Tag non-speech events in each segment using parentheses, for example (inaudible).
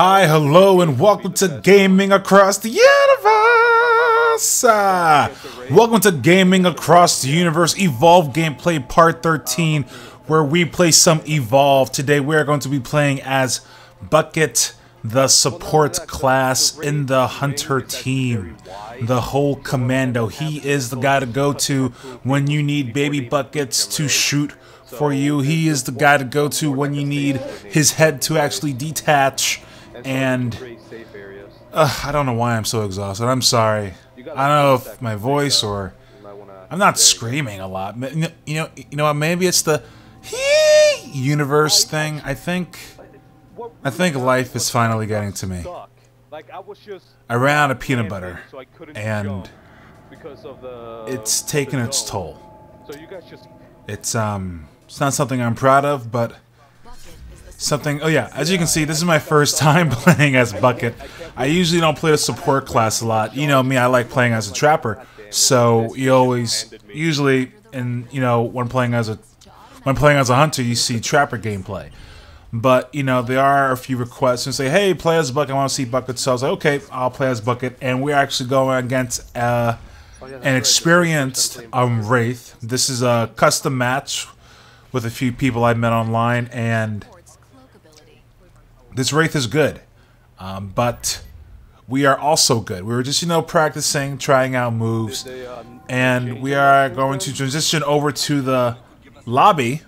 Hi, hello, and welcome to Gaming Across the Universe! Uh, welcome to Gaming Across the Universe Evolve Gameplay Part 13, where we play some Evolve. Today we are going to be playing as Bucket, the support class in the Hunter team. The whole commando. He is the guy to go to when you need baby buckets to shoot for you. He is the guy to go to when you need his head to actually detach. And uh, I don't know why I'm so exhausted. I'm sorry. I don't know if my voice or I'm not screaming a lot. You know, you know, what? Maybe it's the universe thing. I think, I think life is finally getting to me. I ran out of peanut butter, and it's taken its toll. It's um, it's not something I'm proud of, but something... Oh yeah, as you can see, this is my first (laughs) time playing as Bucket. I usually don't play the support class a lot. You know me, I like playing as a Trapper. So you always... Usually, and you know, when playing as a... When playing as a Hunter, you see Trapper gameplay. But, you know, there are a few requests and say, hey, play as Bucket, I want to see Bucket. So I was like, okay, I'll play as Bucket. And we're actually going against uh, an experienced um, Wraith. This is a custom match with a few people I met online, and this Wraith is good. Um, but we are also good. We were just, you know, practicing, trying out moves, and we are going to transition over to the lobby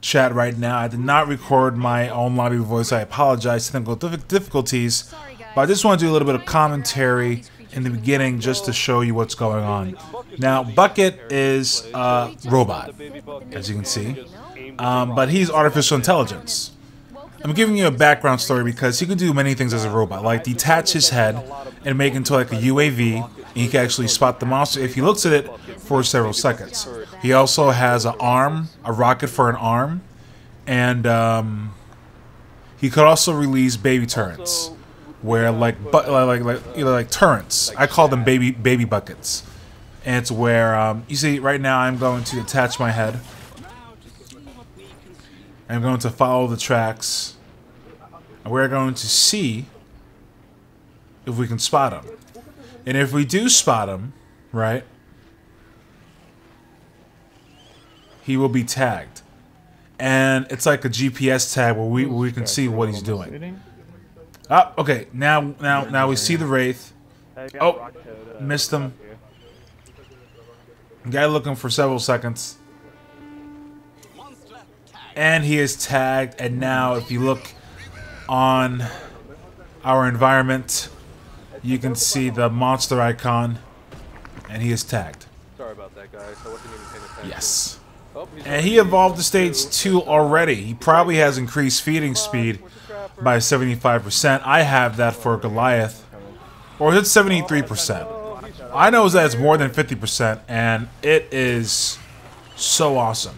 chat right now. I did not record my own lobby voice. I apologize. Technical difficulties, but I just want to do a little bit of commentary in the beginning just to show you what's going on. Now, Bucket is a robot, as you can see, um, but he's artificial intelligence. I'm giving you a background story because he can do many things as a robot, like detach his head and make into like a UAV, and he can actually spot the monster if he looks at it for several seconds. He also has an arm, a rocket for an arm, and um, he could also release baby turrets where like but like like you know, like turrets. I call them baby baby buckets. And it's where um, you see right now I'm going to attach my head. I'm going to follow the tracks. And we're going to see if we can spot him. And if we do spot him, right, he will be tagged. And it's like a GPS tag where we, where we can see what he's doing. Oh, okay. Now, now, now we see the wraith. Oh, missed him. Guy looking for several seconds. And he is tagged. And now, if you look on our environment, you can see the monster icon. And he is tagged. Sorry about that, guys. I wasn't even paying attention. Yes. Oh, and he evolved to stage 2 already. He probably has increased feeding speed by 75%. I have that for Goliath. Or is it 73%? I know that it's more than 50%, and it is so awesome.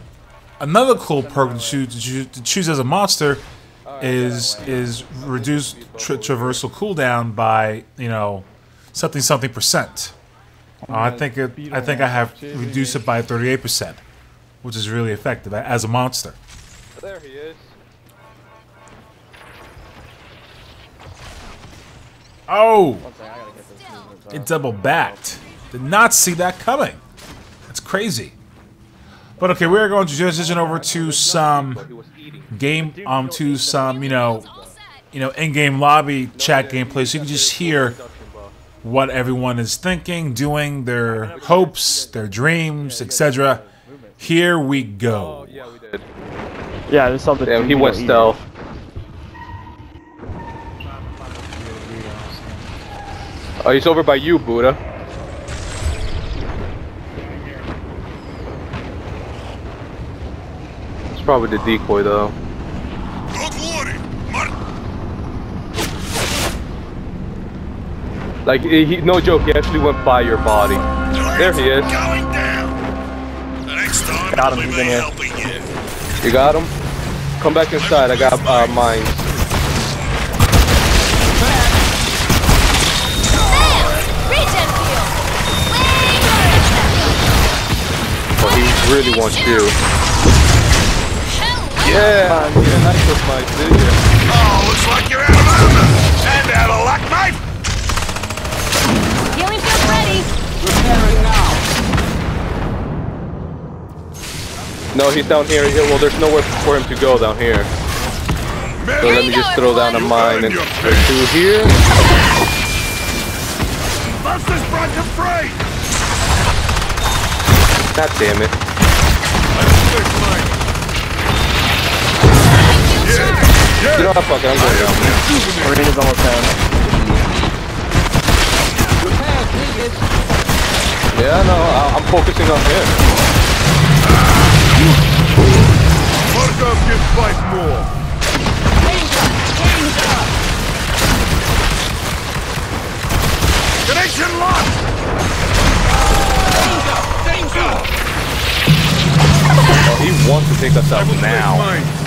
Another cool perk to choose, to choose, as a monster is is reduced tra traversal cooldown by you know something something percent. Uh, I think it, I think I have reduced it by 38 percent, which is really effective as a monster. There he is. Oh! It double backed. Did not see that coming. That's crazy. But okay, we're going to transition over to some game, um, to some, you know, you know, in-game lobby chat gameplay, so you can just hear what everyone is thinking, doing, their hopes, their dreams, etc. Here we go. Yeah, we did. Yeah, there's something. Damn, he went stealth. Oh, he's over by you, Buddha. Probably the decoy, though. Like, he, no joke, he actually went by your body. There he is. Got him, he's in here. You got him? Come back inside, I got uh, mines. Oh, he really wants you. Yeah, yeah, nice with my did you? Oh, looks like you're out of Hand out a luck, mate! Healing field ready. Repairing now. No, he's down here. Well, there's nowhere for him to go down here. So let me just throw down a mine and two here. Buster's brought you free! God damn it. You know what? Fuck. I'm going down is almost down. Yeah, no, I- I'm focusing on him. Markov can fight more! Danger! Danger! Connection lost! Oh, he wants to take us out now.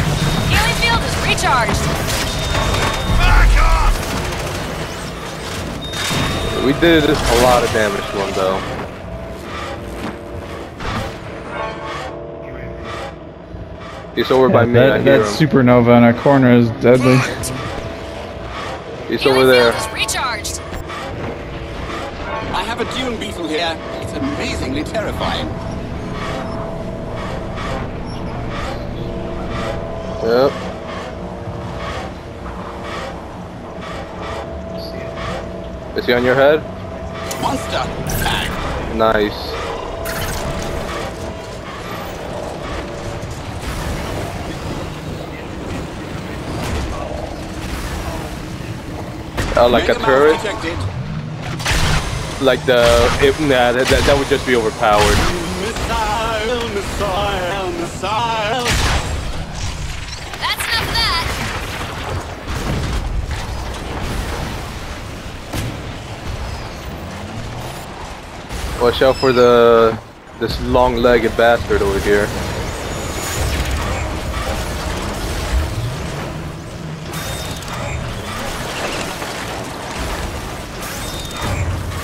Mine. Healing field is recharged. Back off! We did a lot of damage to him, though. He's over by me. I that, hear that him. supernova in our corner is deadly. He's Healing over there. field recharged. I have a dune beetle here. It's amazingly terrifying. Yep. Is he on your head? Monster! Tag! Nice. Oh, like a turret? Like the... It, nah, that, that, that would just be overpowered. Watch out for the... This long-legged bastard over here.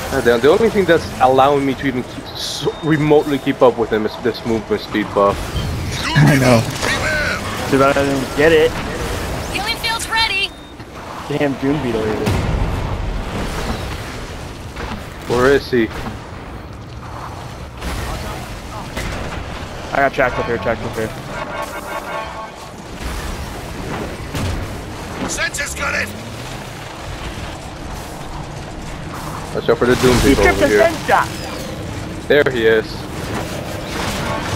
God damn, the only thing that's allowing me to even keep, so remotely keep up with him is this movement speed buff. (laughs) I know. Too bad I didn't get it. Healing field's ready. Damn dune beetle here. Where is he? Got tracked up here, tracked up here. Sensors got it! Watch out for the dune beetle over here. There he is.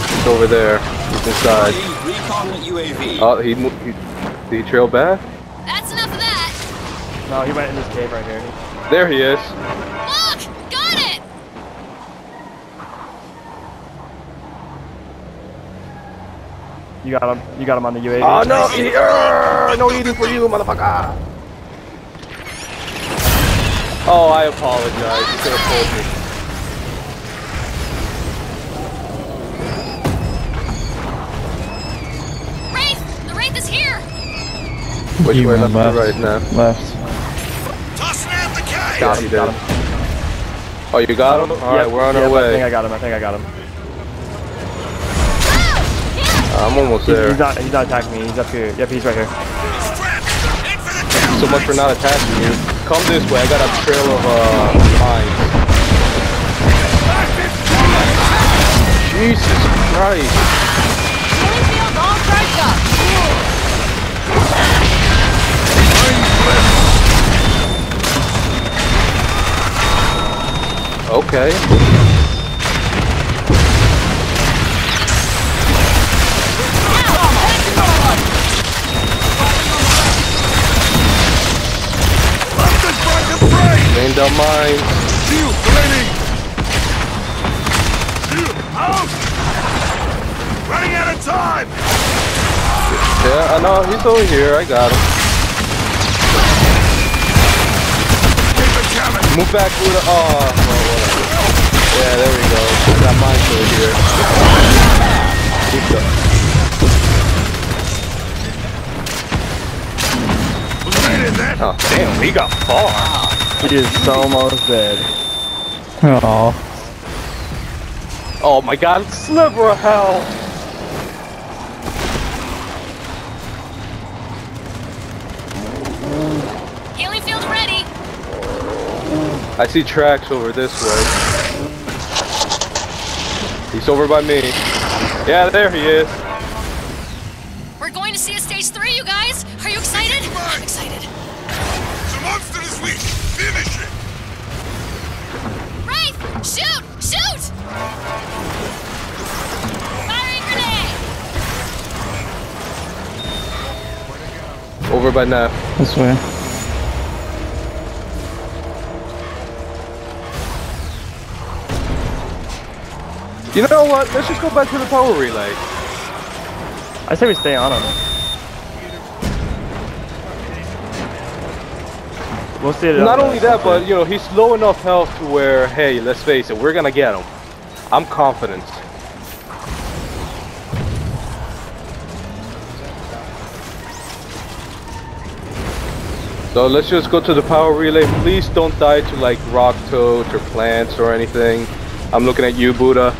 He's over there. He's inside. Body recon UAV. Oh, he, mo- he did he trail back? That's enough of that. No, he went in this cave right here. There he is. Look! Got it! You got him. You got him on the UAV. Oh no! He, Urgh, no eating for you, motherfucker! Oh, I apologize. You could have told me. Wraith! The Wraith is here! Which He way, left or left. right now? Left. Tossing out the cage! Yeah, he did. Oh, you got him? Alright, Yep, we're on yep, our way. I think. I got him. I think I got him. Oh! I'm almost He's, he's there. not. He's not attacking me. He's up here. Yep, he's right here. Strapped! Head for the tail! So much for not attacking you. Come this way. I got a trail of uh mines. Jesus Christ! Healing all charged up. Okay. Free! Rain down mines. Shield ready! Out! Running out of time! Yeah, I know. He's over here. I got him. Keep it! Move back to the. Oh, well, whatever. Yeah, there we go. I got mines over here. Keep going. Was in that! Oh, damn. He got far. He is almost dead. Oh, Oh my god. Sliver of hell. I see tracks over this way. He's over by me. Yeah, there he is. We're going to see a stage three, you guys. Are you excited? I'm excited. Finish it. Wraith, shoot! Shoot! Firing grenade! Over by Neff. This way. You know what? Let's just go back to the power relay. I say we stay on him. We'll see it. Not only the- that, but you know, he's low enough health to where, hey, let's face it, we're gonna get him. I'm confident. So let's just go to the power relay. Please don't die to like rock toads or plants or anything. I'm looking at you, Buddha.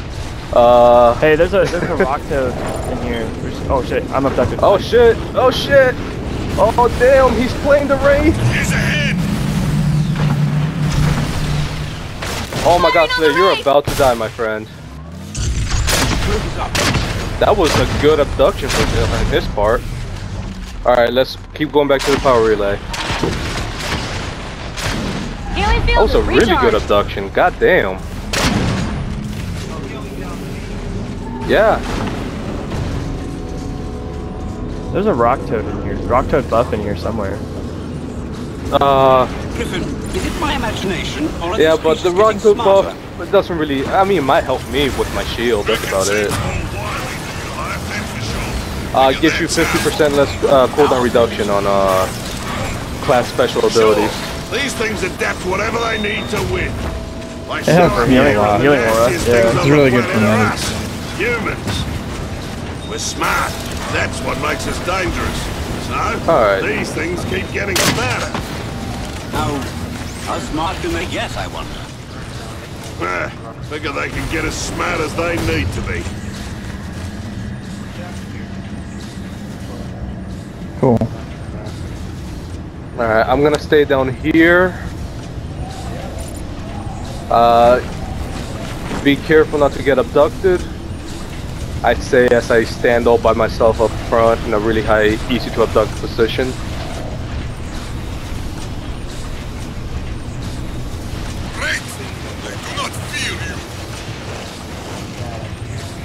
Uh, Hey, there's a (laughs) there's a rock toad in here. Oh shit, I'm abducted. oh shit, oh shit. Oh damn, he's playing the Wraith. Oh my god, Firing Slayer, you're about to die, my friend. That was a good abduction for this part. Alright, let's keep going back to the power relay. That was a really good abduction. God damn. Yeah. There's a rock toad in here. Rock toad buff in here somewhere. Uh, Griffin, is it my imagination or are yeah, but the creatures rock getting buff it doesn't really. I mean, it might help me with my shield. That's about it. Uh, gives you 50% less uh, cooldown reduction on uh, class special abilities. These things adapt whatever they need to win. Like It helps some me a lot. Healing aura, yeah. It's really good for are medics. us, Humans. We're smart. That's what makes us dangerous. So, Alright. these things keep getting smarter. How, how smart can they get, I wonder? Eh, figure they can get as smart as they need to be. Cool. Alright, I'm gonna stay down here. Uh, be careful not to get abducted. I'd say as I stand all by myself up front in a really high, easy to abduct position. Great! They do not feel you.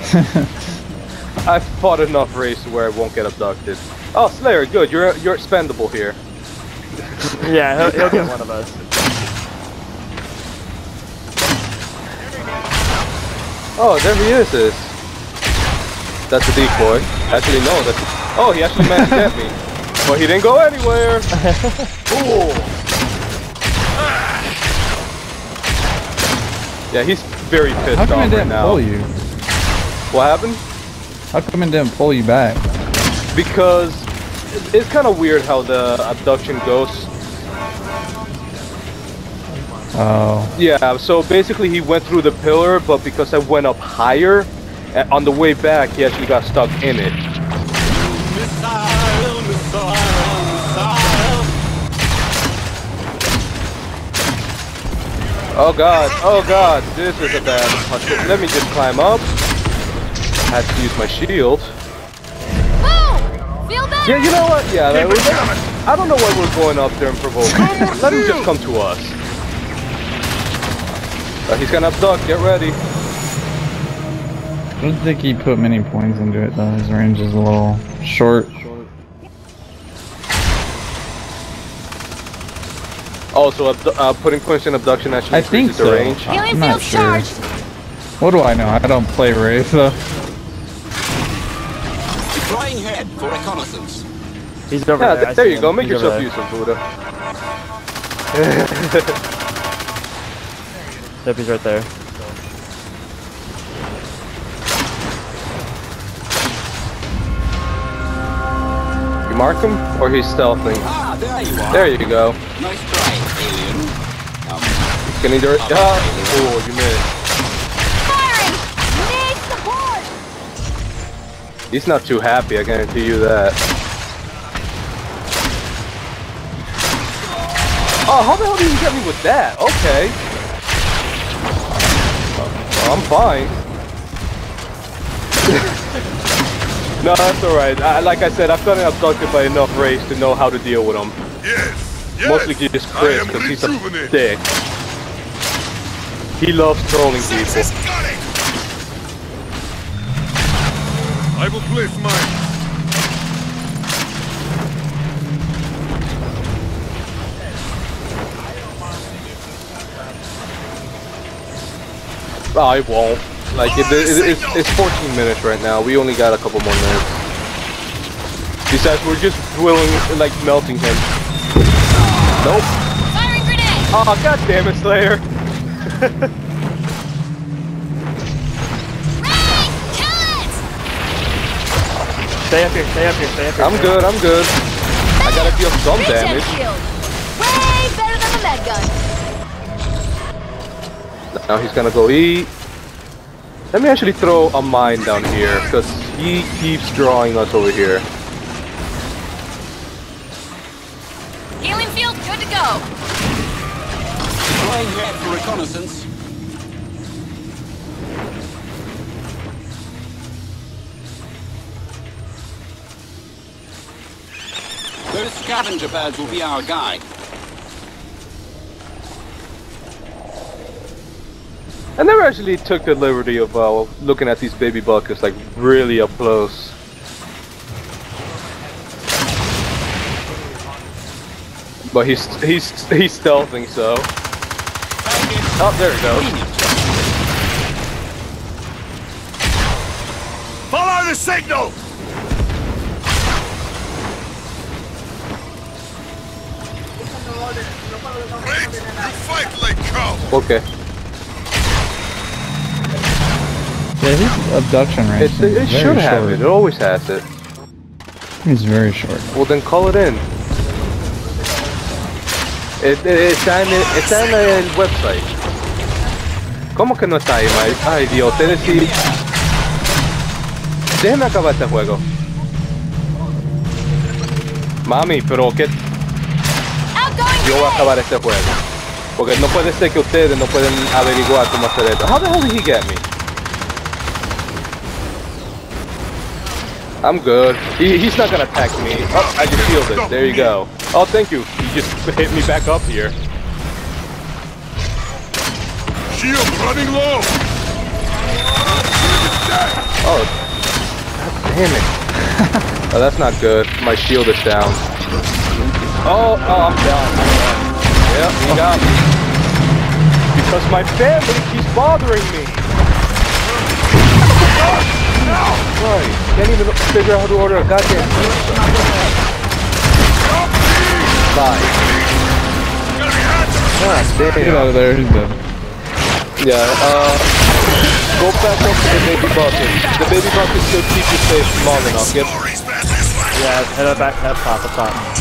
(laughs) I've fought enough Wraiths where I won't get abducted. Oh, Slayer, good. You're you're expendable here. (laughs) Yeah, he'll, he'll get one of us. Oh, there he is. Is that's a decoy? Actually, no. That's oh, he actually managed to get me. (laughs) But he didn't go anywhere. Cool. Yeah, he's very pissed How off right didn't now. pull you? What happened? How come it didn't pull you back? Because it's kind of weird how the abduction goes. Oh. Yeah, so basically he went through the pillar, but because I went up higher, uh, on the way back he actually got stuck in it. Missile, missile, missile. Oh god, oh god, this is a bad punch. Let me just climb up. Had to use my shield. Feel better? Yeah, you know what? Yeah, that was, it. I don't know why we're going up there and provoking. him. Let him just come to us. Uh, he's gonna abduct, get ready. I don't think he put many points into it though. His range is a little short. Oh, so abdu- uh, putting points in abduction actually I think increases so. the range? Healing I'm not sure. charged. What do I know? I don't play Wraith though. Deploying head for reconnaissance. He's over Yeah, there. th- there you him. go. Make He's yourself useful, Buddha. (laughs) Yep, he's right there. You mark him, or he's stealthing? Ah, there you are. There you go. Nice try, alien. Um, Can he do it? Ah, oh, you missed. He's not too happy, I guarantee you that. Oh, how the hell did you get me with that? Okay. Well, I'm fine. (laughs) no, that's alright. I, like I said, I've gotten abducted by enough Wraiths to know how to deal with them. Yes, yes. Mostly just Chris, because he's a dick. He loves trolling people. Place mine. I won't. Like, it, it, it's, it's 14 minutes right now. We only got a couple more minutes. Besides, we're just willing, like, melting him. Nope. Firing grenade! Oh, god damn it, Slayer. (laughs) Stay up here, stay up here, stay up here. I'm good, I'm good. I gotta deal some Regen damage. shield. Way better than the med gun. Now he's gonna go eat. Let me actually throw a mine down here, because he keeps drawing us over here. Healing field, good to go. Flying ahead for reconnaissance. Scavenger birds will be our guide. I never actually took the liberty of uh, looking at these baby buckets like really up close. But he's he's he's stealthing so. Oh, there he goes. Follow the signal. Wait, you fight like cow. Okay. Yeah, his abduction range It, it, should have short. it. It always has it. He's very short. Well, then call it in. It, it- en el, está en el website. ¿Cómo que no está ahí, Mike? Ay, Dios, ustedes sí. Déjeme acabar este juego. Mami, pero que Outgoing yo voy a acabar este juego. Porque no puede ser que ustedes no pueden averiguar cómo hacer esto. How the hell did he get me? I'm good. He, he's not gonna attack me. Oh, I just shielded. There you go. Oh, thank you. He just hit me back up here. Shield running low. Oh, God damn it. (laughs) oh, that's not good. My shield is down. Oh, oh, I'm down. I'm down. Yep, he got me. Because my family keeps bothering me. Right. Can't even figure out how to order a goddamn pizza. Bye. God Get out of there, he's dead. Yeah, uh, go back up to the baby bucket. The baby bucket should keep you safe long enough. Get, Stories bad this way. Yeah, head up back, up top, up top.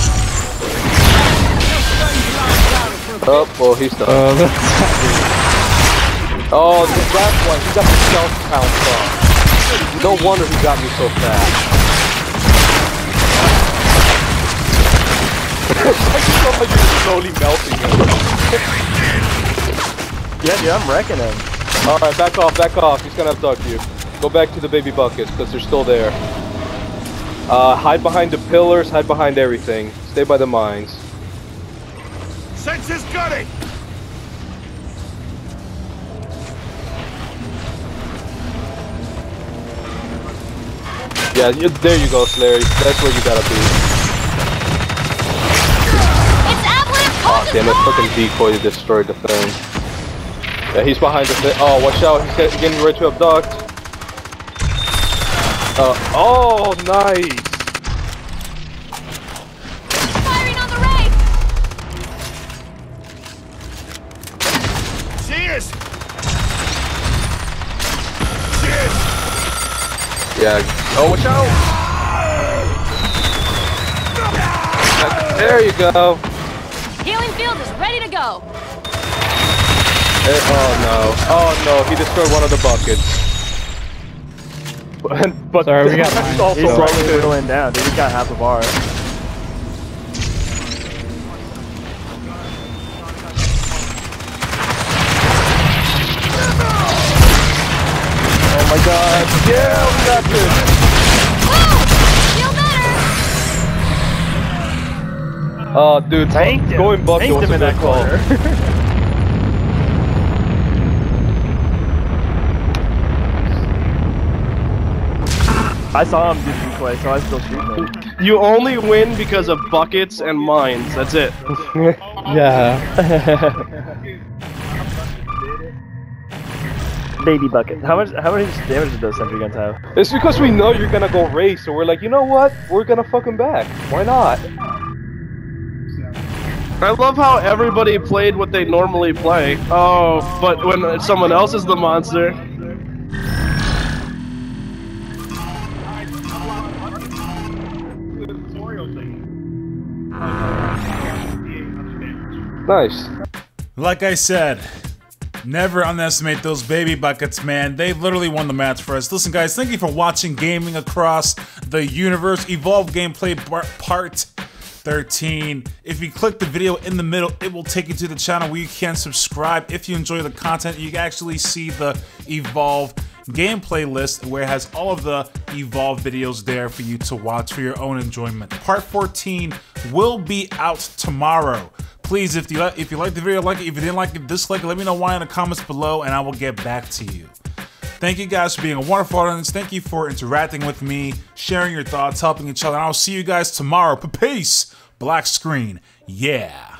Oh, well, he's done. Uh, that's Oh, the last one, he got the stealth pounce from. No wonder he got me so fast. I saw you slowly melting him. Yeah, dude, I'm wrecking him. Alright, back off, back off. He's gonna abduct you. Go back to the baby buckets, because they're still there. Uh, hide behind the pillars, hide behind everything. Stay by the mines. Sense is gunning. Yeah, you, there you go, Slayer. That's where you gotta be. It's Avalanche Oh, damn it, fucking decoy destroyed the thing. Yeah, he's behind the thing. Oh, watch out, he's getting ready to abduct. Uh, oh, nice! Yeah, oh, watch out! There you go! Healing field is ready to go. Eh, oh no, oh no, he destroyed one of the buckets. But, (laughs) but Sorry, we (laughs) got that's mine. also He's wrong slowly too. whittling down, dude. He's got half a bar. God. Yeah, we got this. Woo! Oh, feel better! Oh, dude, Tanked him. going bucket Tanked was a good that call. (laughs) I saw him do some play, so I still shoot him. You only win because of buckets and mines. That's it. (laughs) Yeah. (laughs) Baby bucket. How much? How much damage did those sentry guns have? It's because we know you're gonna go Wraith, so we're like, you know what? We're gonna fuck him back. Why not? I love how everybody played what they normally play. Oh, but when someone else is the monster. Nice. Like I said, never underestimate those baby buckets, man. They literally won the match for us. Listen, guys, thank you for watching Gaming Across the Universe Evolve Gameplay Part 13. If you click the video in the middle, it will take you to the channel where you can subscribe. If you enjoy the content, you can actually see the Evolve gameplay list where it has all of the Evolve videos there for you to watch for your own enjoyment. Part 14 will be out tomorrow. Please, if you if you like the video, like it. If you didn't like it, dislike it. Let me know why in the comments below, and I will get back to you. Thank you guys for being a wonderful audience. Thank you for interacting with me, sharing your thoughts, helping each other. And I'll see you guys tomorrow. Peace. Black screen. Yeah.